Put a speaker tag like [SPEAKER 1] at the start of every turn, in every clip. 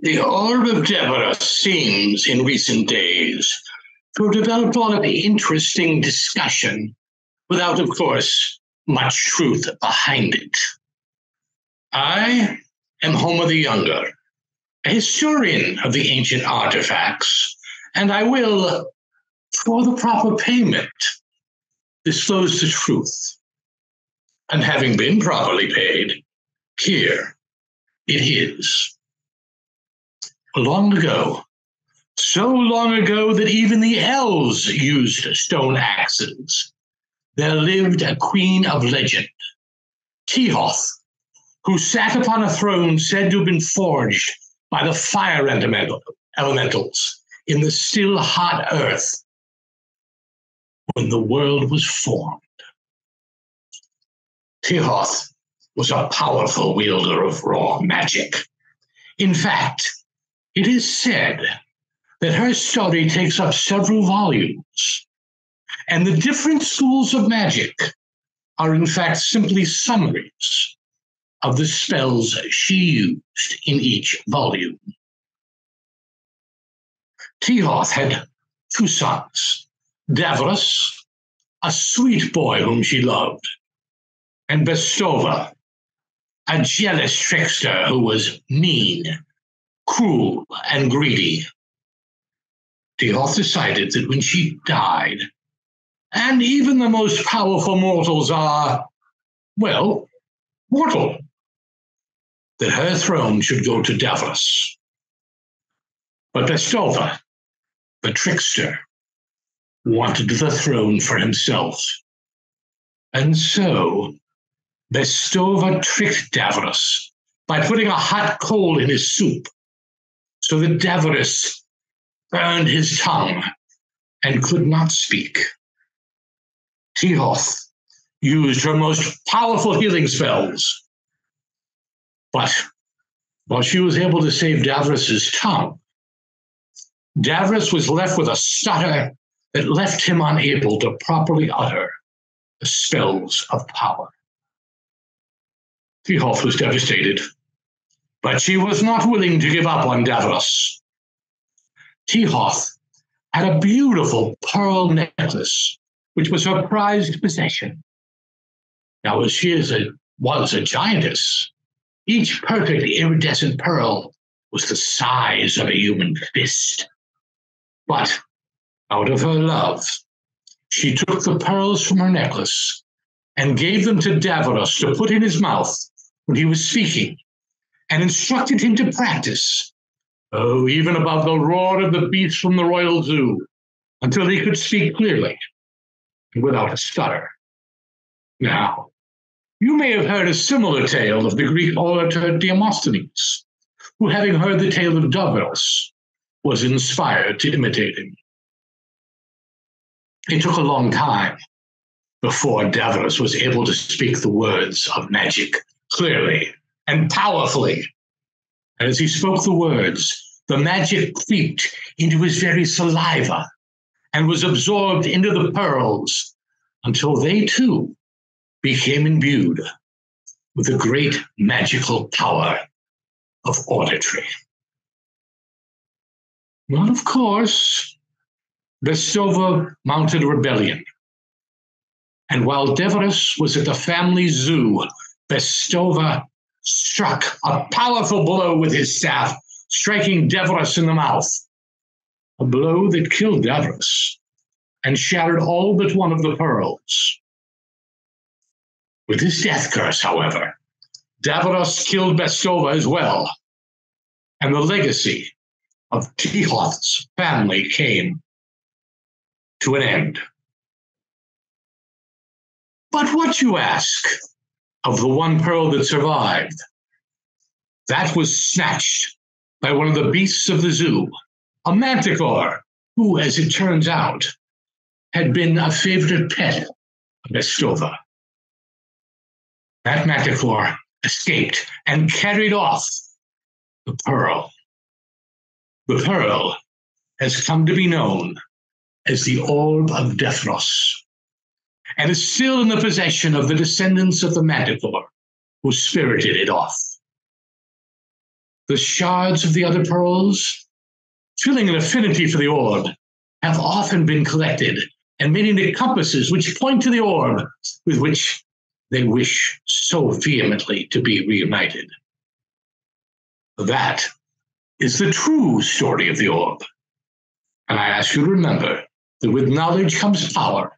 [SPEAKER 1] The Orb of Davros seems, in recent days, to have developed a lot of interesting discussion without, of course, much truth behind it. I am Homer the Younger, a historian of the ancient artifacts, and I will, for the proper payment, disclose the truth. And having been properly paid, here it is. Long ago, so long ago that even the elves used stone axes, there lived a queen of legend, Tihoth, who sat upon a throne said to have been forged by the fire elemental, elementals in the still hot earth when the world was formed. Tihoth was a powerful wielder of raw magic. In fact, it is said that her story takes up several volumes, and the different schools of magic are, in fact, simply summaries of the spells she used in each volume. Tihoth had two sons Davros, a sweet boy whom she loved, and Bestova, a jealous trickster who was mean, cruel, and greedy. Tihoth decided that when she died, and even the most powerful mortals are, well, mortal, that her throne should go to Davros. But Bestova, the trickster, wanted the throne for himself. And so Bestova tricked Davros by putting a hot coal in his soup so the Davros burned his tongue and could not speak. Tihoth used her most powerful healing spells. But while she was able to save Davros's tongue, Davros was left with a stutter that left him unable to properly utter the spells of power. Tihoth was devastated, but she was not willing to give up on Davros. Tihoth had a beautiful pearl necklace, which was her prized possession. Now, as she is a, was a giantess, each perfect iridescent pearl was the size of a human fist. But out of her love, she took the pearls from her necklace and gave them to Davros to put in his mouth when he was speaking, and instructed him to practice, oh, even above the roar of the beasts from the royal zoo, until he could speak clearly and without a stutter. Now, you may have heard a similar tale of the Greek orator Demosthenes, who, having heard the tale of Davros, was inspired to imitate him. It took a long time before Davros was able to speak the words of magic clearly and powerfully. As he spoke the words, the magic creeped into his very saliva and was absorbed into the pearls until they too became imbued with the great magical power of auditory. Well, of course, Bestova mounted rebellion. And while Davros was at the family zoo, Bestova struck a powerful blow with his staff, striking Davros in the mouth. A blow that killed Davros and shattered all but one of the pearls. With his death curse, however, Davros killed Bestova as well, and the legacy of Tihoth's family came to an end. But what you ask of the one pearl that survived, that was snatched by one of the beasts of the zoo, a manticore, who, as it turns out, had been a favorite pet of Bestova. That manticore escaped and carried off the pearl. The pearl has come to be known as the Orb of Davros, and is still in the possession of the descendants of the Manticore who spirited it off. the shards of the other pearls, feeling an affinity for the orb, have often been collected and made into compasses which point to the orb with which they wish so vehemently to be reunited. That is the true story of the orb. And I ask you to remember that with knowledge comes power,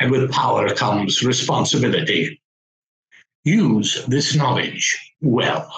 [SPEAKER 1] and with power comes responsibility. Use this knowledge well.